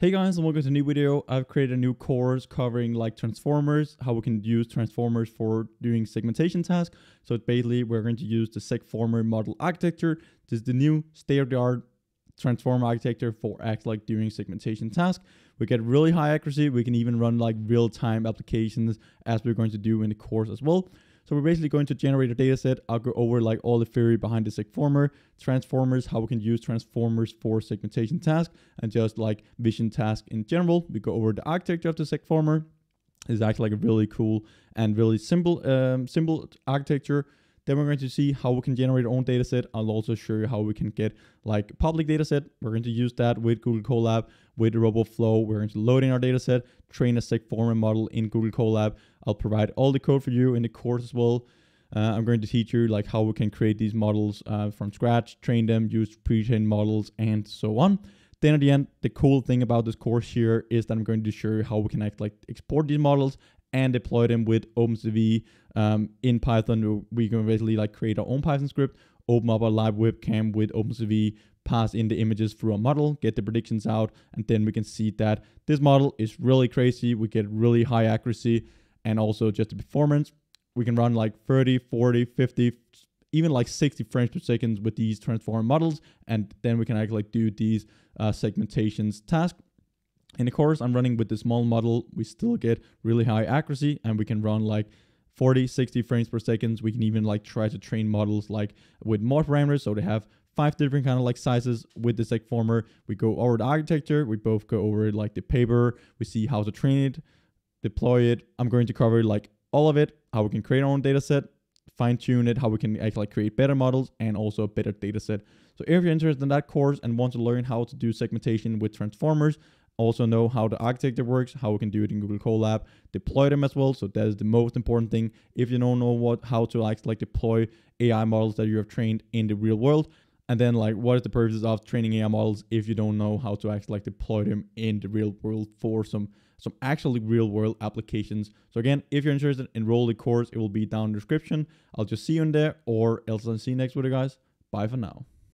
Hey guys and welcome to a new video. I've created a new course covering like transformers, how we can use transformers for doing segmentation tasks. So basically we're going to use the segformer model architecture. This is the new state-of-the-art transformer architecture for act like doing segmentation tasks. We get really high accuracy. We can even run like real-time applications as we're going to do in the course as well. So we're basically going to generate a data set. I'll go over like all the theory behind the segformer, transformers, how we can use transformers for segmentation tasks, and just like vision task in general. We go over the architecture of the segformer. It's actually like a really cool and really simple, um, simple architecture. Then we're going to see how we can generate our own data set. I'll also show you how we can get like public data set. We're going to use that with Google Colab, with RoboFlow. We're going to load in our data set, train a segformer model in Google Colab. I'll provide all the code for you in the course as well. Uh, I'm going to teach you like how we can create these models uh, from scratch, train them, use pre-trained models, and so on. Then at the end, the cool thing about this course here is that I'm going to show you how we can act like export these models and deploy them with OpenCV um, in Python. We can basically like create our own Python script, open up our live webcam with OpenCV, pass in the images through a model, get the predictions out, and then we can see that this model is really crazy. We get really high accuracy and also just the performance. We can run like 30, 40, 50, even like 60 frames per second with these transform models. And then we can actually like do these uh, segmentations task. In the course I'm running with the small model, we still get really high accuracy and we can run like 40, 60 frames per second. We can even like try to train models like with more parameters. So they have five different kind of like sizes with the segformer. We go over the architecture. We both go over like the paper. We see how to train it, deploy it. I'm going to cover like all of it, how we can create our own data set, fine tune it, how we can actually create better models and also a better data set. So if you're interested in that course and want to learn how to do segmentation with transformers, also know how the architecture works, how we can do it in Google Colab, deploy them as well. So that is the most important thing. If you don't know what how to like, like deploy AI models that you have trained in the real world, and then like what is the purpose of training AI models if you don't know how to actually like deploy them in the real world for some some actually real world applications. So again, if you're interested, enroll the course. It will be down in the description. I'll just see you in there or else I'll see you next video guys. Bye for now.